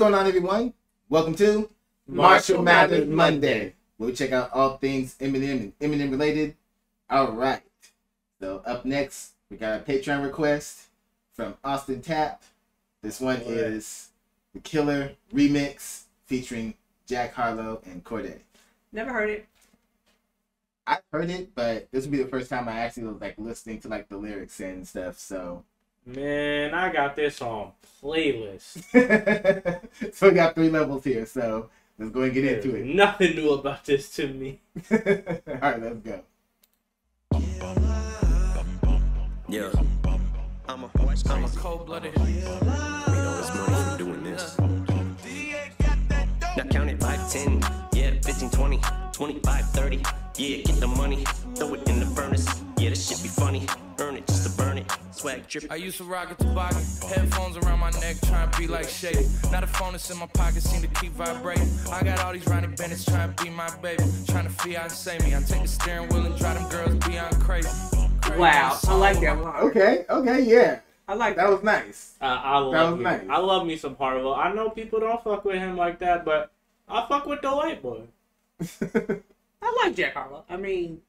going on, everyone? Welcome to Marshall Mathers Monday, where we check out all things Eminem and Eminem related. All right. So up next, we got a Patreon request from Austin Tapp. This one is the Killer remix featuring Jack Harlow and Cordae. Never heard it. I've heard it, but this will be the first time I actually was like listening to like the lyrics and stuff. So Man, I got this on playlist. so we got three levels here. So let's go and get into it. Nothing new about this to me. all right, let's go. Yeah. I'm a, I'm a cold blooded. Made all this money from doing this. Now count it 5, 10, yeah, 15, 20, 25, 30. Yeah, get the money, throw it in the furnace. Yeah, this shit be funny. Swag drip. I used to rock a toboggan, headphones around my neck, trying to be like Shady. Now the phone is in my pocket, seem to keep vibrating. I got all these Ronnie Bennett's trying to be my baby, trying to fiancé me. I take the steering wheel and drive them girls beyond crazy. Crazy. Wow, I like that one. Okay, okay, yeah, I like that was nice. Uh, I That love was me. nice. I love me some Harlow. I know people don't fuck with him like that, but I fuck with the white boy. I like Jack Harlow. I mean,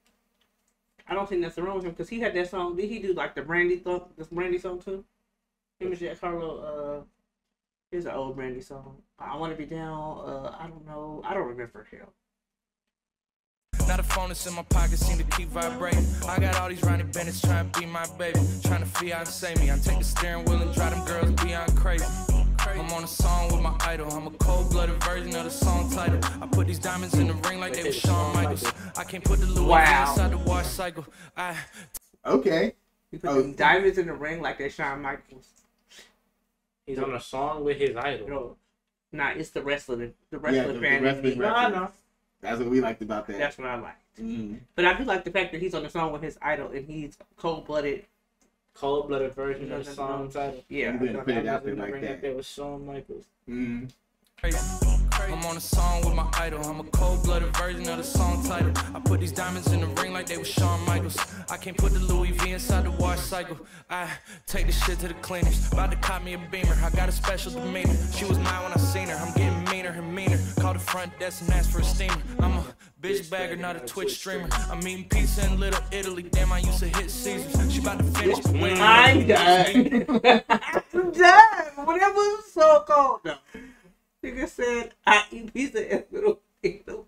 I don't think nothing wrong with him because he had that song. Did he do like the Brandy song? This Brandy song too. Him and Jack Harlow. Uh, here's an old Brandy song. I want to be down. Uh, I don't know. I don't remember him. Now the phone is in my pocket, seem to keep vibrating. I got all these Ronnie Bennett's trying to be my baby, trying to fiancé me. I take the steering wheel and drive them girls beyond crazy. I'm on a song with my idol. I'm a cold-blooded version of the song title. I put these diamonds in the ring like they were Shawn Michaels. I can't put the Louis Wow. inside the wash cycle. I Okay, He put Oh. diamonds in the ring like they Shawn Michaels. He's on a song with his idol. No, nah, it's the wrestler. The Yeah, wrestler the- the fan. wrestling No, I that's what we liked about that. That's what I like. Mhm. But I do like the fact that he's on the song with his idol and he's cold blooded. Cold blooded version of the song title. Yeah. You didn't put it out there like that. There was Shawn Michaels. Mhm. I'm on a song with my idol. I'm a cold-blooded version of the song title. I put these diamonds in the ring like they were Shawn Michaels. I can't put the Louis V inside the wash cycle. I take the shit to the cleaners. About to cop me a beamer. I got a special demeanor. She was mine when I seen her. I'm getting meaner and meaner. Call the front desk and ask for a steamer. I'm a bitch bagger, not a Twitch streamer. I'm eating pizza in Little Italy. Damn, I used to hit Caesars. She about to finish, wait. I'm done. I'm done. Whatever was so cold though. Nigga said I eat pizza in little Italy,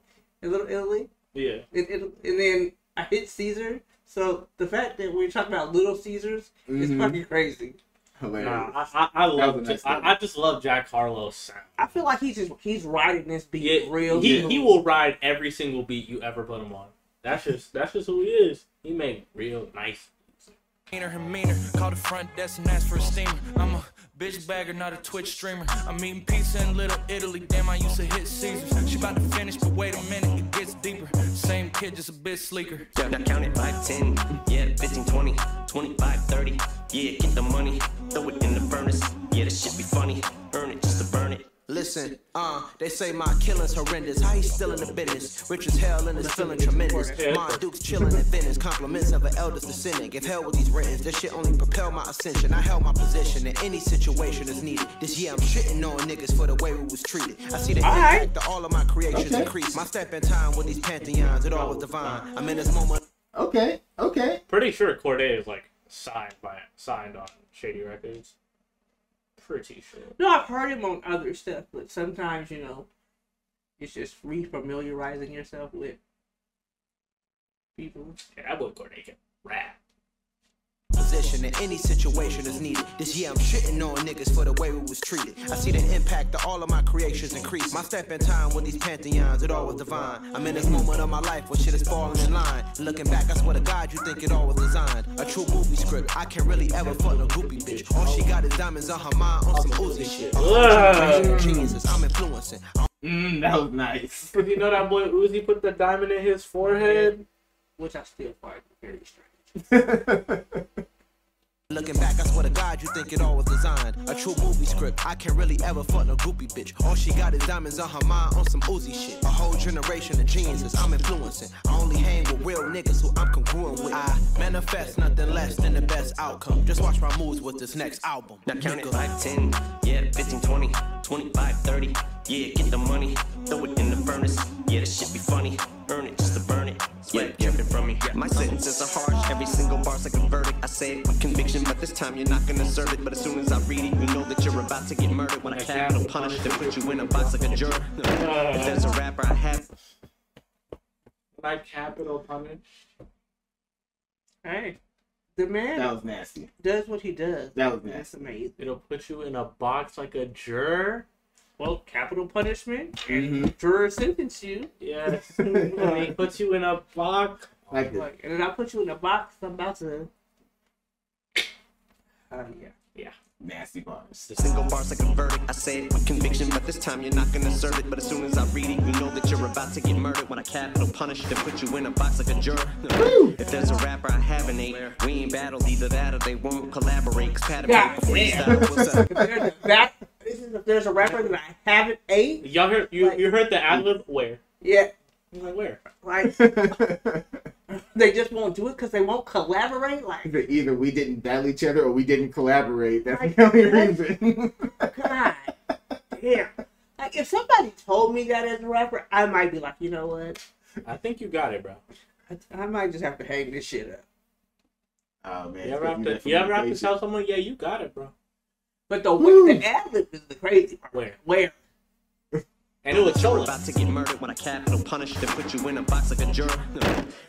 in little Italy, Yeah. in, Italy, and then I hit Caesar. So the fact that we're talking about Little Caesars is Mhm. fucking crazy. Hilarious. Nah, I, I, I love. was nice I. I just love Jack Harlow's sound. I feel like he's just he's riding this beat Yeah, real. he, smooth. he will ride every single beat you ever put him on. That's just that's just who he is. He make real nice. meaner and meaner. Call the front desk and ask for a steamer. I'm a bitch bagger, not a Twitch streamer. I'm eating pizza in Little Italy. Damn, I used to hit Caesars. She about to finish, but wait a minute, it gets deeper. Same kid, just a bit sleeker. Yeah, now count it 5, 10, yeah, 15, 20, 25, 30. Yeah, get the money, throw it in the furnace. Yeah, this shit be funny. Earn it just to burn it. Listen, uh, they say my killing's horrendous. How he still in the business? Rich as hell and is feeling tremendous. My Duke's chilling in Venice. Compliments of an eldest descendant. If hell with these written, this shit only propel my ascension. I held my position in any situation is needed. This year I'm shitting on niggas for the way we was treated. I see the Alright. impact of all of my creations Okay. increase. My step in time with these pantheons, it all was divine. I'm in this moment. Okay, okay. Pretty sure Cordae is like signed by signed on Shady Records. Pretty sure. No, I've heard him on other stuff, but sometimes you know, it's just refamiliarizing yourself with people. Yeah, that boy Cordae can rap. Position in any situation is needed. This year I'm shitting on niggas for the way we was treated. I see the impact of all of my creations increase. My step in time with these pantheons, it all was divine. I'm in this moment of my life where shit is falling in line. Looking back, I swear to God, you think it all was designed. A true movie script. I can't really ever fuck no groupie bitch. All she got is diamonds on her mind on some Uzi shit. Ugh. Geniuses, I'm influencing. Mm, that was nice. But you know that boy Uzi put the diamond in his forehead. which I still find very strange. Looking back, I swear to God, you think it all was designed. A true movie script. I can't really ever fuck no groupie bitch. All she got is diamonds on her mind on some Uzi shit. A whole generation of geniuses I'm influencing. I only hang with real niggas who I'm congruent with. I manifest nothing less than the best outcome. Just watch my moves with this next album. Now count it Nigga. 5, 10, yeah, 15, 20, 25, 30. Yeah, get the money, throw it in the furnace. Yeah, this shit be funny. Dripping. My sentences are harsh, every single bar's like a verdict. I say it with conviction, but this time you're not gonna serve it. But as soon as I read it, you know that you're about to get murdered. When I capital punish, they put you in a box like a juror. If there's a rapper I have, Like capital punish. Hey, the man That was nasty. does what he does. That was nasty. That's amazing. It'll put you in a box like a juror. Well, capital punishment and Mhm. juror sentence you. Yes. and he puts you in a box. Like this. Like, and then I put you in a box. I'm about to. Uh, yeah. yeah. nasty bars. The single bar's like a verdict. I say it with conviction, but this time you're not gonna serve it. But as soon as I read it, you know that you're about to get murdered. When I capital punish, then put you in a box like a juror. If there's a rapper I haven't ate, we ain't battled either that or they won't collaborate. Cause Pat God and freestyle. What's up? If there's a rap- if there's a rapper that I haven't ate, Y'all heard you, Like- you heard the ad lib where? yeah, I'm like where? like they just won't do it because they won't collaborate. Like, Either we didn't battle each other or we didn't collaborate. That's Like, the only reason. God damn. Like, if somebody told me that as a rapper, I might be like, you know what? I think you got it, bro. I, I might just have to hang this shit up. oh man. You ever have to you ever have to tell someone, yeah, you got it, bro. But the way the ad lib is the crazy part. Where? Where? And it was You're about to get murdered when I capital punish, then put you in a box like a juror.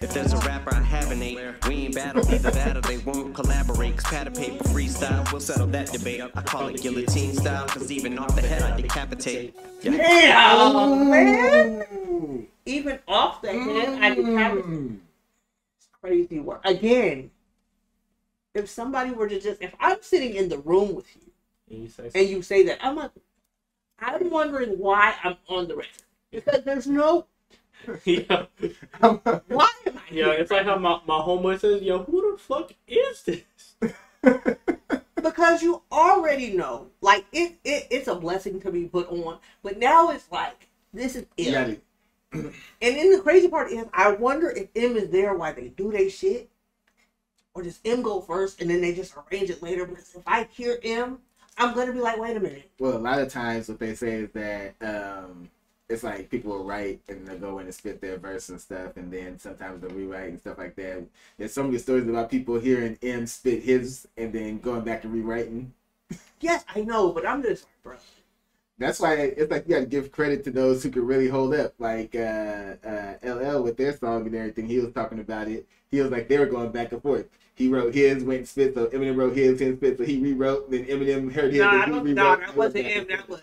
If there's a rapper I haven't ate, we ain't battled either that or they won't collaborate. Cause pad and paper freestyle, we'll settle that debate. I call it guillotine style, cause even off the head I decapitate. Yeah. Damn, man. Even off the head, I didn't have it. Mm. crazy work. Again, if somebody were to just, if I'm sitting in the room with you And you say and you say that, I'm like, I'm wondering why I'm on the record. Because there's no, yeah, why am I yeah, it's like how my, my homeboy says, yo, who the fuck is this? because you already know, like, it, it it's a blessing to be put on, but now it's like, this is You it. got it. And then the crazy part is, I wonder if M is there while they do they shit, or does M go first and then they just arrange it later? Because if I hear M, I'm gonna be like, wait a minute. Well, a lot of times what they say is that um, it's like people will write and they'll go in and spit their verse and stuff, and then sometimes they'll rewrite and stuff like that. There's so many stories about people hearing M spit his and then going back and rewriting. Yes, I know, but I'm just like, bro. That's why it's like you got to give credit to those who can really hold up. Like uh, uh, LL with their song and everything, he was talking about it. He was like they were going back and forth. He wrote his, went spit, so uh, Eminem wrote his, his spit, so he rewrote. Then Eminem heard his, Nah, I don't, rewrote. nah, that wasn't back M. That was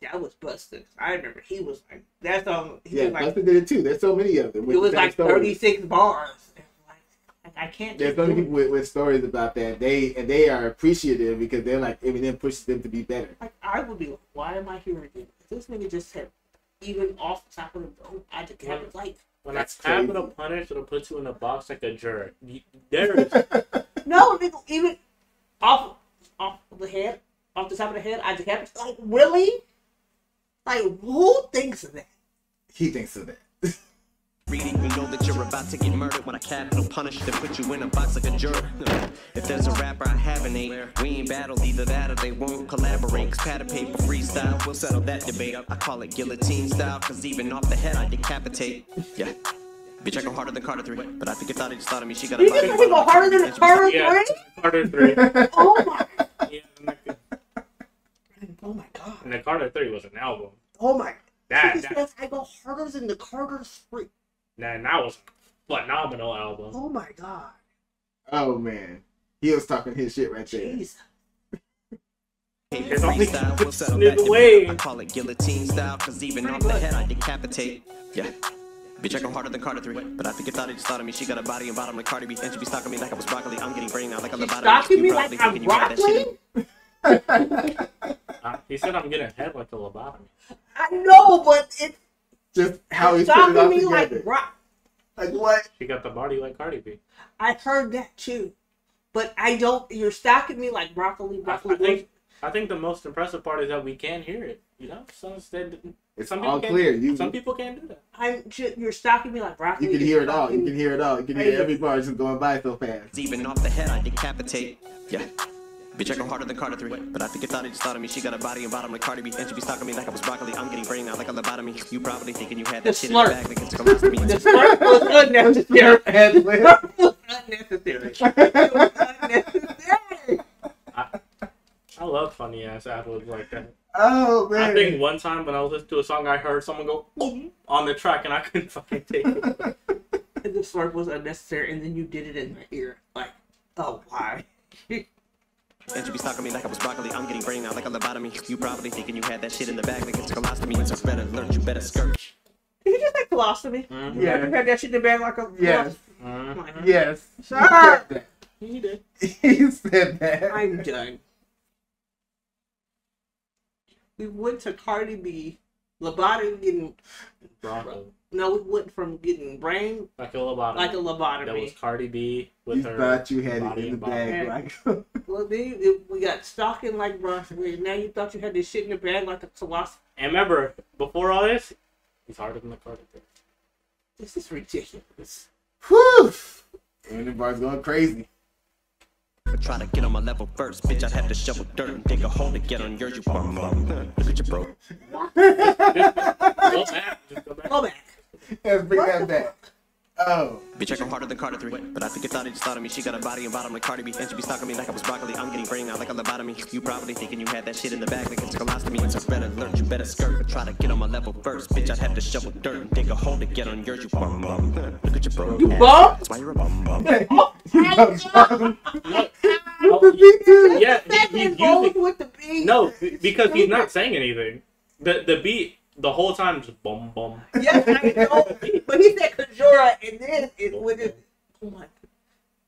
that was Busta. I remember he was like that song. He Yeah, was like Busta did it too. There's so many of them. it was like 36 bars. Like, I can't. There's so many people with, with stories about that. They and they are appreciative because they're like Eminem pushes them to be better. Like I would be like, why am I here again? This nigga just said, even off the top of the dome, I just have like, When That's I tap crazy. a punish, it'll put you in a box like a jerk. There is no, nigga, even off off the head, off the top of the head, I just have it like, really? Like, who thinks of that? He thinks of that. reading, you know that you're about to get murdered when I capital punish to put you in a box like a jerk. if there's a rapper I have an eight. we ain't battled either that or they won't collaborate. Cause pad of paper freestyle, we'll settle that debate. I call it guillotine style, cause even off the head I decapitate. Yeah. Bitch, I go harder than Carter 3, but I think you thought I just thought of me. She got a You think I can go harder than Carter 3? Yeah, Carter 3. oh my god. Oh my god. And the Carter 3 was an album. Oh my. That, that. I go harder than the Carter 3. That was a phenomenal album. Oh my god. Oh man. He was talking his shit right there. Jeez. I call it guillotine style, cause even off the head I decapitate. Yeah. Bitch, I go harder than Carter 3. But I think if thought it just thought of me. She got a body and bottom like Cardi B. And she be stalking me like I was broccoli. I'm getting brain now like I'm the bottom. Stalking me like I'm broccoli? uh, he said I'm getting head like a lobotomy. I know, but it just how he's putting it all me together. like rock. Like what? She got the body like Cardi B. I heard that too. but I don't. You're stocking me like broccoli. I, Broccoli. I think I think the most impressive part is that we can hear it. You know, some instead It's some all people can't- clear. You some people can't do that. I'm. ju- You're stocking me like broccoli. you can hear it all. You can hear it all. You can hear every bar just going by so fast. Even off the head, I decapitate. Yeah. Bitch, I go harder than Carter 3. But I think it's thought it just thought of me. She got a body and bottom like Cardi B. And she be stalking me like I was broccoli. I'm getting brain out like a lobotomy. You probably thinking you had that The shit slurp. in the bag like it's colostomy. The slurp was unnecessary. Ad lib. Slurp was unnecessary. It was unnecessary. I love funny ass ad-libs like that. Oh man. I think one time when I was listening to a song, I heard someone go boom on the track, and I couldn't fucking take it. And the slurp was unnecessary, and then you did it in my ear. Like, oh, why? And she be stalking me like I was broccoli. I'm getting brain out like a lobotomy. You probably thinking you had that shit in the bag like it's a colostomy. So better learn, you better skirt. Did you just say colostomy? Mhm. You Yeah. ever had that shit in the bag like a Yes. Mhm. Yes. Shut He up. said He did. He said that. I'm done. We went to Cardi B, lobotomy getting Bronco. No, we went from getting brain Like a lobotomy. like a lobotomy. That was lobotomy. Cardi B with You her. thought you had it in the bag, like Well, then you, it, we got stalking like broccoli. Now you thought you had this shit in the bag like a colostomy. And remember, before all this, he's harder than the Cardi B. This is ridiculous. Whew. And the bar's going crazy. I try to get on my level first, bitch. I'd have to shovel dirt and dig a hole to get on yours. You bum bum. Look at you, bro. Go back. Just go back. Go back. Let's bring that back. Oh. Bitch, I go harder than Carter 3. But I think it's thought it just thought of me. She got a body and bottom like Cardi B. And she be stalking me like I was broccoli. I'm getting brain out like a lobotomy. You probably thinking you had that shit in the bag like it's colostomy. So better learn, you better skirt. But try to get on my level first, bitch. I'd have to shovel dirt and dig a hole to get on yours. You bum bum. Look at your bro. You bum? That's why you're a bum bum. Oh, yeah, he, he's Rolls using. with the beat. No, because he's not saying anything. The the beat the whole time just bum bum. Yes, I know. but he said Kajora, and then it with it. Oh my!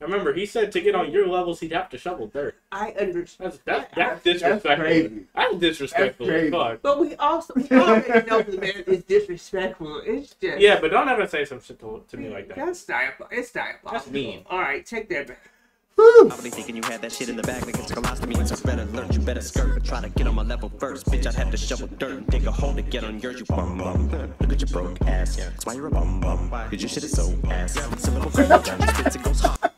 Remember, he said to get on your levels, he'd have to shovel dirt. I understand. That's that, that's That's disrespectful. crazy. That's disrespectful. That's crazy. fuck. But we also we already know the man is disrespectful. It's just Yeah, but don't ever say some shit to, to me like that. That's diabolical. It's diabolical. That's mean. All right, take that back. Probably thinking you had that shit in the bag like it's colostomy. So better learn, you better skirt. But try to get on my level first, bitch. I'd have to shovel dirt and dig a hole to get on yours. You bum bum. Look at your broke ass. That's why you're a bum bum. Cause your shit is so ass. It's a little crazy. And goes hot.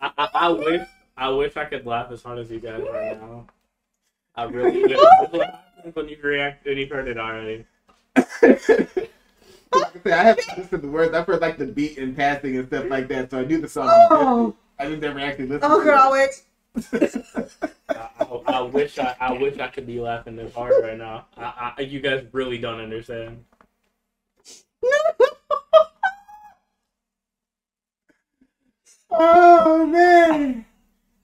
I, I, I wish I wish I could laugh as hard as you guys right now. I really wish. When you react when you heard it already? Like I said, I have to listen to the words. I've heard like the beat and passing and stuff like that, so I knew the song. Oh. I just never actually listened. Oh, to girl, it. wait. I, I, I wish I, I wish I could be laughing this hard right now. I, I, you guys really don't understand. Oh man.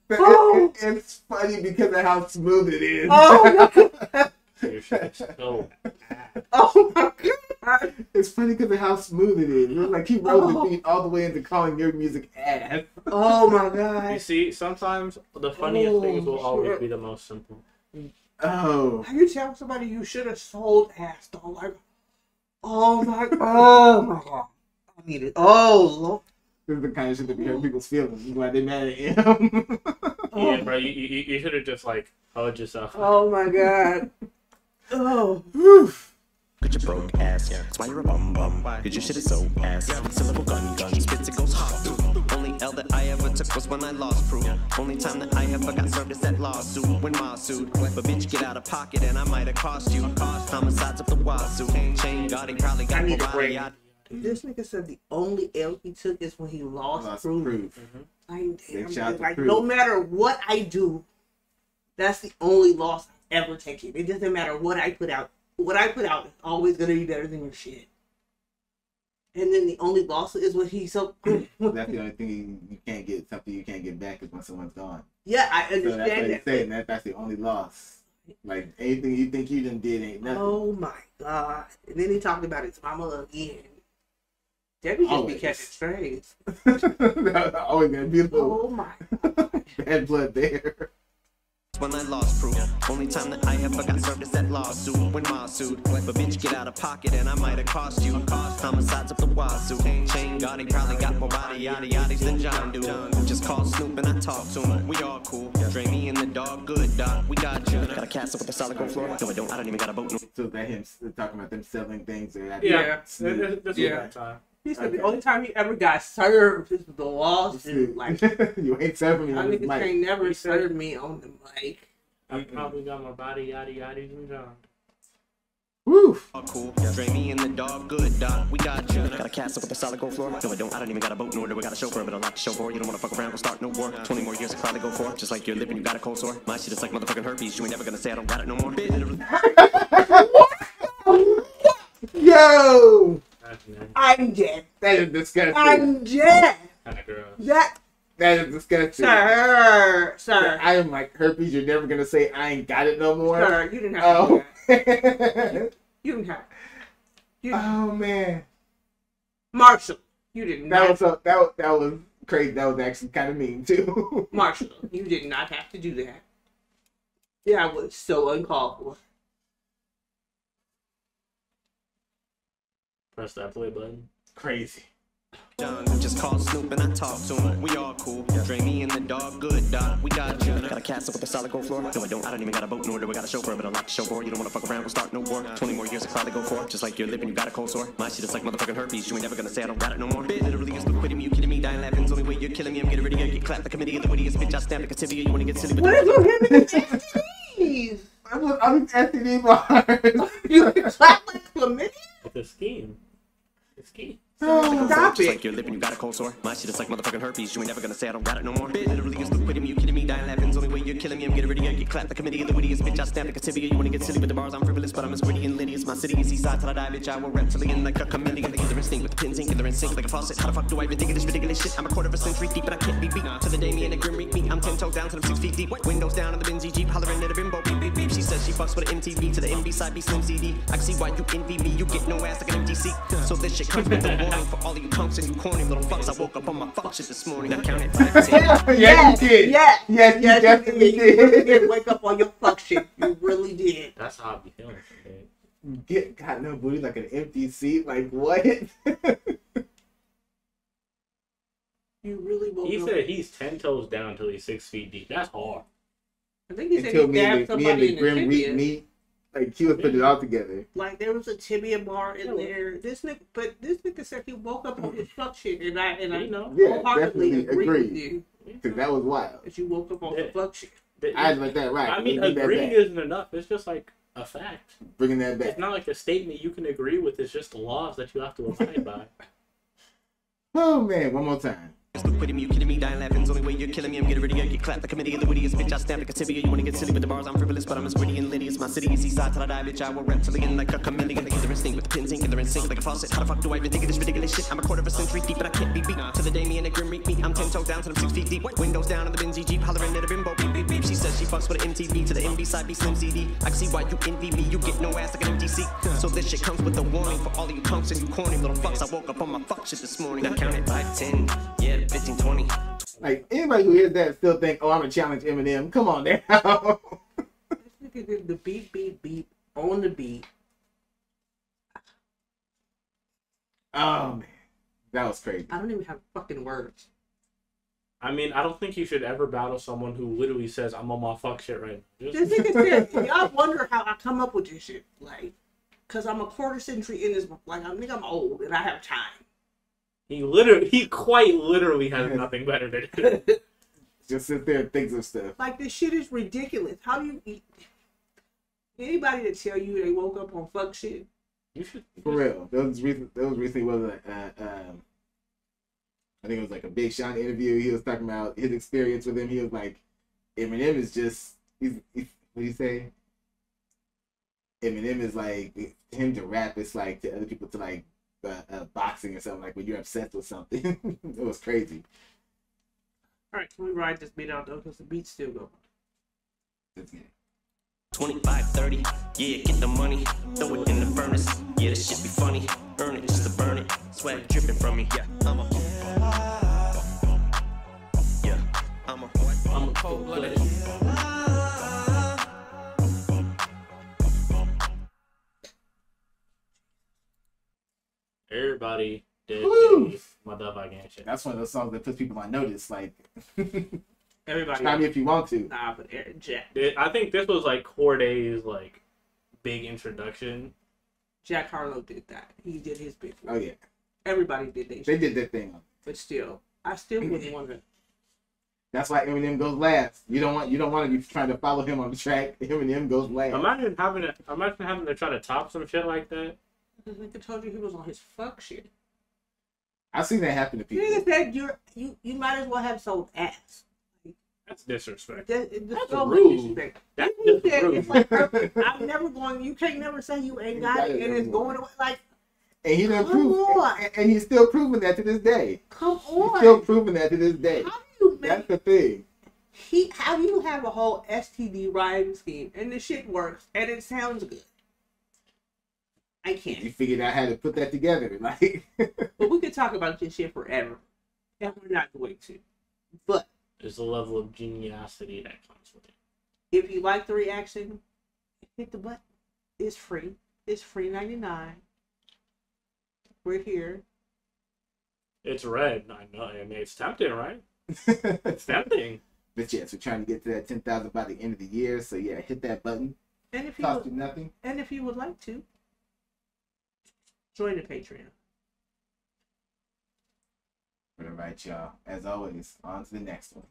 But Oh. it- it's funny because of how smooth it is. Oh, my Your so oh my god. it's funny because of how smooth it is. It's like he wrote Oh. the beat all the way into calling your music ass. Oh my god. You see, sometimes the funniest Oh, things will always be the most simple. Oh. How you tell somebody you should have sold ass though? Like, oh my, oh my god. I need it. Oh lord. This is the kind of shit that be hurting mm-hmm. people's feelings. This is why they mad at him. Yeah, bro, you, you, you should have just like held yourself. Oh my god. Oh. Whew. Look at your broke ass. That's why you're a bum bum. Cause your shit is so ass. It's a little gun gun. Spits it goes hot through. Only L that I ever took was when I lost proof. Only time that I ever got served is that lawsuit when Ma sued. But bitch, get out of pocket and I might have cost you. Homicides up the wazoo. Chain Gotti probably got I need a body. break. I- This nigga said the only L he took is when he lost, Lost proof. proof. Mm-hmm. I Big damn like Proof. no matter what I do, that's the only loss I've ever taken. It doesn't matter what I put out. What I put out is always gonna be better than your shit. And then the only loss is when he's so. That's the only thing you, can't get. Something you can't get back is when someone's gone. yeah, I So that's what understand that. saying. That, that's the only loss. Like anything you think you done did ain't nothing. Oh my god! And then he talked about his mama again. Debbie just Always. be catching strays. Always gonna be a little Oh my. bad blood there. When I lost proof, only time that I ever got served is that lawsuit when Ma sued. But bitch, get out of pocket and I might have cost you. Homicides up the wazoo. Chain Gotti probably got more body yada yaddies than John Doe. Just call Snoop and I talk to him. We all cool. Dre me and the dog good, dog. We got you. Got a castle with a solid gold floor. No, I don't. I don't even got a boat. So that him talking about them selling things. Or Yeah, Snoop. this, this Yeah. Was that time. He said Okay. the only time he ever got served is the lawsuit. Snoop. Like, you ain't serving me I on this niggas mic. ain't never He served me on the mic. I probably got more body yada yaddies than John. Woo! All cool. Dre me and the dog good, dog. We got you. Got a castle with a solid gold floor. No, I don't. I don't even got a boat, nor do I got a chauffeur, but I like to show for. You don't wanna fuck around, we'll start no war. 20 more years, I probably go for. Just like you're living, you got a cold sore. My shit is like motherfucking herpes. You ain't never gonna say I don't got it no more. Yo! That's nasty. I'm dead. That is disgusting. I'm dead. Kind of gross. That, That is disgusting. sir, sir, I am like herpes. You're never gonna say I ain't got it no more. sir, you didn't oh. have Oh. that. You didn't have. You, oh man, Marshall, you did that was a, that was, that was crazy. That was actually kind of mean too. Marshall, you did not have to do that. Yeah, I was so uncalled for. Press that play button. crazy. John, just call Snoop and I talk to him. We all cool. Dre me and the dog good, dog. We got you. Got a castle with a solid gold floor. No, I don't. I don't even got a boat, nor do I got a chauffeur, but I like to show for. You don't wanna fuck around, we'll start no war. 20 more years, I probably go for. Just like you're living, you got a cold sore. My shit is like motherfucking herpes. You ain't never gonna say I don't got it no more. Bit Literally, it's liquidity. You kidding me? Dying laughing's only way you're killing me. I'm getting ready to get clapped. The committee of the wittiest bitch. I stamp like a tibia. You wanna get silly with What is the with him and the STDs? I was on STD bars. You can clap like chlamydia? It's a scheme. It's a scheme. Oh, Stop Just it. like you're living, you got a cold sore. My shit is like motherfucking herpes. You ain't never gonna say I don't got it no more. Literally, it's liquidity. You kidding me? Dying laughing's only way you're killing me. I'm getting ready to get clapped. The committee of the wittiest bitch. I stamp like a tibia. You wanna get silly with the bars? I'm frivolous, but I'm as witty and litty as my city is eastside till I die, bitch. I will reptilian like a chameleon. The killer instinct with the pins ink and they're in sync like a faucet. How the fuck do I even think of this ridiculous shit? I'm a quarter of a century deep, but I can't be beat. To the Damien and a Grim reek me. I'm ten toes down till I'm six feet deep. Windows down in the Benzie Jeep, hollering at a bimbo. Beep beep beep. She says she fucks with an MTV to the MB side B Slim CD. I can see why you envy me. You get no ass like an empty seat. So this shit comes with a warning for all of you punks and you corny little fucks. I woke up on my fuck shit this morning. I counted five, ten. yes, you did. Yes, Yes, you yes, definitely you did. You really did. did wake up on your fuck shit. You really did. That's how I be feeling. today. Get got no booty like an empty seat. Like what? You really woke He up. said he's ten toes down until he's six feet deep. That's hard. I think he said Until he me and stabbed me and somebody the in the grim reek tibia. Meet. Like he was putting it all together. Like there was a tibia bar in Yeah. there. This nigga, but this nigga said he woke up on his fuck shit, and I and I You know. Yeah, wholeheartedly definitely agree with agreed. you Cause that was wild. that you woke up on Yeah. the fuck shit. I like that right. I mean, Bring agreeing isn't enough. It's just like a fact. Bringing that back. It's not like a statement you can agree with. It's just laws that you have to abide by. Oh man, one more time. It's liquidity. You kidding me? Dying laughing's only way you're killing me. I'm getting ready to get clapped. The committee of the wittiest bitch. I stamp like a tibia. You wanna get silly with the bars? I'm frivolous, but I'm as witty and litty as my city is eastside till I die, bitch. I will reptilian like a chameleon. The killer instinct with the pins ink and they're in sync like a faucet. How the fuck do I even think of this ridiculous shit? I'm a quarter of a century deep, but I can't be beat. To the Damien and Grim reek me. I'm ten toes down till I'm six feet deep. Windows down in the Benzie Jeep, hollering at a bimbo. Beep beep beep. She says she fucks with an MTV to the MB side B Slim CD. I can see why you envy me. You get no ass like an empty seat. So this shit comes with a warning for all of you punks and you corny little fucks. I woke up on my fuck shit this morning. I counted 5, 10, yeah, 15, 20. Like anybody who hears that still think, oh, I'm gonna challenge Eminem. Come on now. This nigga did the beep beep beep on the beat. oh man, that was crazy. I don't even have fucking words. I mean, I don't think you should ever battle someone who literally says, "I'm on my fuck shit right now." This Just, nigga said, y'all wonder how I come up with this shit. Like, cause I'm a quarter century in this. Like, I think I'm old and I have time. He literally, he quite literally has nothing better to do. Just sit there and think of stuff. Like this shit is ridiculous. How do you eat? Anybody that tell you they woke up on fuck shit, You should. For real. That was recent. That was recently was like, uh, um, I think it was like a Big Sean interview. He was talking about his experience with him. He was like, Eminem is just he's, he's what do you say? Eminem is like him to rap. It's like to other people to like uh, uh, boxing or something. Like when you're obsessed with something. it was crazy. all right, can we ride this beat out though? Cause the beat's still going. That's it. 25, 30, yeah, get the money, throw it in the furnace. Yeah, this shit be funny, earn it just to burn it. Sweat dripping from from me. Yeah, I'm a. Yeah, I'm a. I'm a Cold blooded. Everybody did Woo. the motherfucking shit. That's one of those songs that puts people on notice. Like, Everybody. try me if you want to. Nah, but Eric Jack It- I think this was like Cordae's like big introduction. Jack Harlow did that. He did his big Oh one. yeah, Everybody did they, they did their thing. but still, I still wouldn't want to. That's why Eminem goes last. You don't want you don't want to be trying to follow him on the track. Eminem goes last. Imagine having to imagine having to try to top some shit like that. This nigga told you he was on his fuck shit. I've seen that happen to people. Nigga said you you you might as well have sold ass. That's disrespect. That, it- That's so rude. disrespect. That's He just said, rude. it's like, I'm never going. You can't never say you ain't got it, and it's going away. Like, And he done Come prove, on. and, and he's still proving that to this day. come He's on. still proving that to this day. How do you That's make the thing. he? How do you have a whole STD rhyme scheme and the shit works and it sounds good? I can't. You figured out how to put that together. Like, But we could talk about this shit forever, and we're not going to. But There's a level of geniosity that comes with it. if you like the reaction, hit the button. It's free. It's free ninety nine. We're here. It's red. I know. I mean, it's tempting, right? It's tempting. but yes, we're trying to get to that ten thousand by the end of the year. So yeah, hit that button. And if you Cost would, you nothing. and if you would like to, join the Patreon. All right, y'all. As always, on to the next one.